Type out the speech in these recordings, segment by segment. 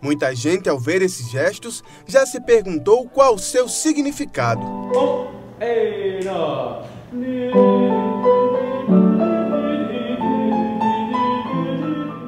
Muita gente, ao ver esses gestos, já se perguntou qual o seu significado.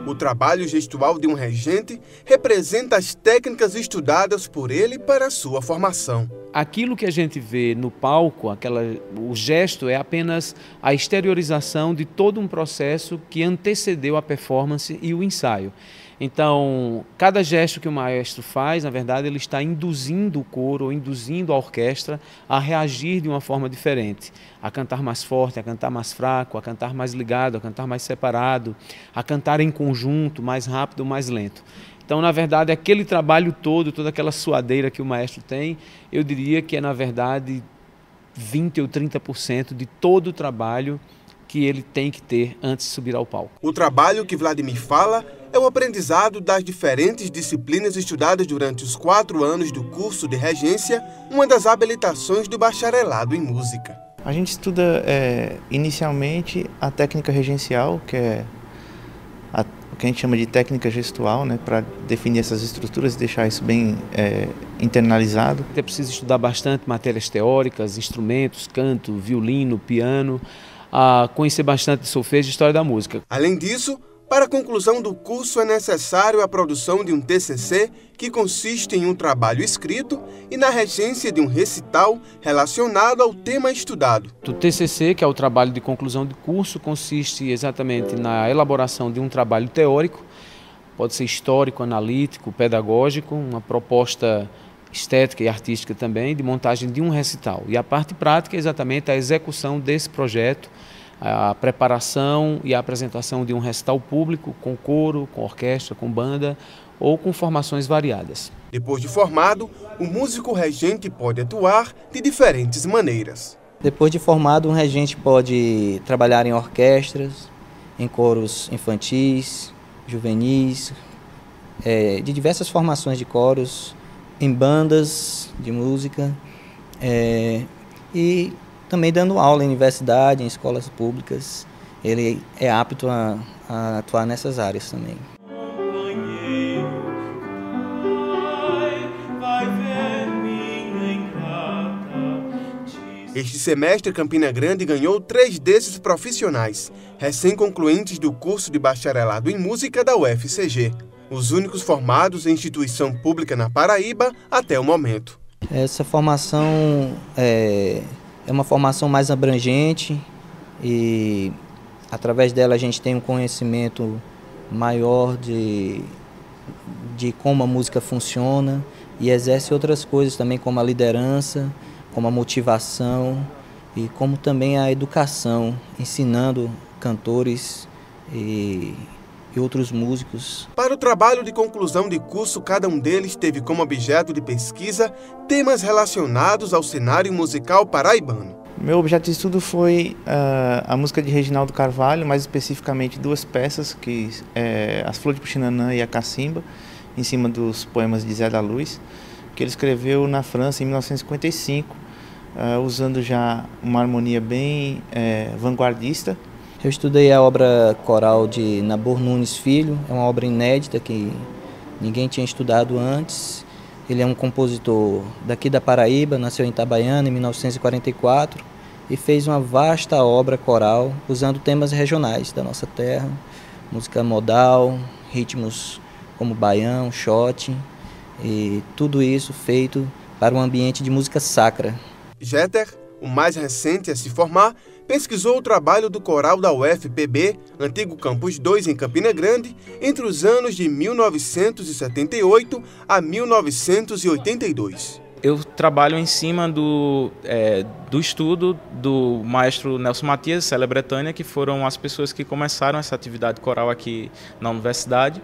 O trabalho gestual de um regente representa as técnicas estudadas por ele para sua formação. Aquilo que a gente vê no palco, aquela, o gesto é apenas a exteriorização de todo um processo que antecedeu a performance e o ensaio. Então, cada gesto que o maestro faz, na verdade, ele está induzindo o coro, ou induzindo a orquestra a reagir de uma forma diferente, a cantar mais forte, a cantar mais fraco, a cantar mais ligado, a cantar mais separado, a cantar em conjunto, mais rápido, mais lento. Então, na verdade, aquele trabalho todo, toda aquela suadeira que o maestro tem, eu diria que é, na verdade, 20 ou 30% de todo o trabalho que ele tem que ter antes de subir ao palco. O trabalho que Vladimir fala é o aprendizado das diferentes disciplinas estudadas durante os quatro anos do curso de regência, uma das habilitações do bacharelado em música. A gente estuda é, inicialmente a técnica regencial, que é a, o que a gente chama de técnica gestual, né, para definir essas estruturas e deixar isso bem é, internalizado. É preciso estudar bastante matérias teóricas, instrumentos, canto, violino, piano, a conhecer bastante de solfejo e história da música. Além disso, para a conclusão do curso é necessário a produção de um TCC, que consiste em um trabalho escrito e na regência de um recital relacionado ao tema estudado. O TCC, que é o trabalho de conclusão de curso, consiste exatamente na elaboração de um trabalho teórico, pode ser histórico, analítico, pedagógico, uma proposta estética e artística também, de montagem de um recital. E a parte prática é exatamente a execução desse projeto, a preparação e a apresentação de um recital público com coro, com orquestra, com banda ou com formações variadas. Depois de formado, o músico regente pode atuar de diferentes maneiras. Depois de formado, um regente pode trabalhar em orquestras, em coros infantis, juvenis, é, de diversas formações de coros, em bandas de música é, e também dando aula em universidade, em escolas públicas. Ele é apto a, a atuar nessas áreas também. Este semestre, Campina Grande ganhou três desses profissionais, recém-concluintes do curso de bacharelado em música da UFCG os únicos formados em instituição pública na Paraíba até o momento. Essa formação é, é uma formação mais abrangente e através dela a gente tem um conhecimento maior de, de como a música funciona e exerce outras coisas também como a liderança, como a motivação e como também a educação, ensinando cantores e e outros músicos. Para o trabalho de conclusão de curso, cada um deles teve como objeto de pesquisa temas relacionados ao cenário musical paraibano. Meu objeto de estudo foi uh, a música de Reginaldo Carvalho, mais especificamente duas peças, que é As Flores de Puxinanã e a Cacimba, em cima dos poemas de Zé da Luz, que ele escreveu na França em 1955, uh, usando já uma harmonia bem uh, vanguardista, eu estudei a obra coral de Nabor Nunes Filho, é uma obra inédita que ninguém tinha estudado antes. Ele é um compositor daqui da Paraíba, nasceu em Itabaiana em 1944 e fez uma vasta obra coral usando temas regionais da nossa terra, música modal, ritmos como baião, shot e tudo isso feito para um ambiente de música sacra. Jeter, o mais recente a se formar, pesquisou o trabalho do coral da UFPB, antigo Campus 2 em Campina Grande, entre os anos de 1978 a 1982. Eu trabalho em cima do, é, do estudo do maestro Nelson Matias, Célia Bretanha, que foram as pessoas que começaram essa atividade coral aqui na universidade.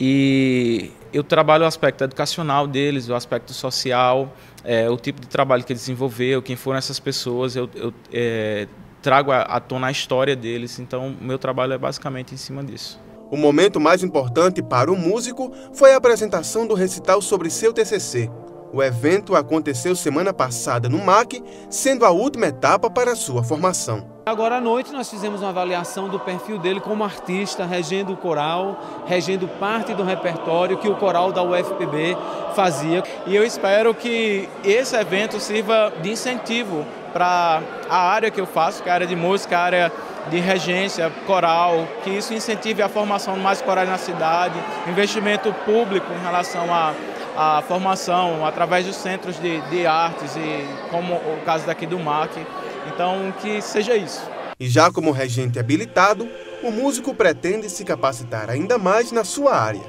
E eu trabalho o aspecto educacional deles, o aspecto social, é, o tipo de trabalho que desenvolveu, quem foram essas pessoas. Eu, eu é, trago à tona a história deles, então meu trabalho é basicamente em cima disso. O momento mais importante para o músico foi a apresentação do recital sobre seu TCC. O evento aconteceu semana passada no MAC, sendo a última etapa para sua formação. Agora à noite nós fizemos uma avaliação do perfil dele como artista, regendo o coral, regendo parte do repertório que o coral da UFPB fazia. E eu espero que esse evento sirva de incentivo para a área que eu faço, que é a área de música, a área de regência, coral, que isso incentive a formação de mais corais na cidade, investimento público em relação à, à formação através dos centros de, de artes e como o caso daqui do MAC. Então, que seja isso. E já como regente habilitado, o músico pretende se capacitar ainda mais na sua área.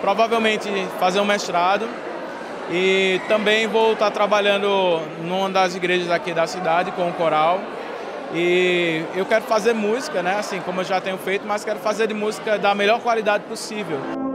Provavelmente fazer um mestrado e também vou estar trabalhando numa das igrejas aqui da cidade com o coral. E eu quero fazer música, né? Assim como eu já tenho feito, mas quero fazer de música da melhor qualidade possível.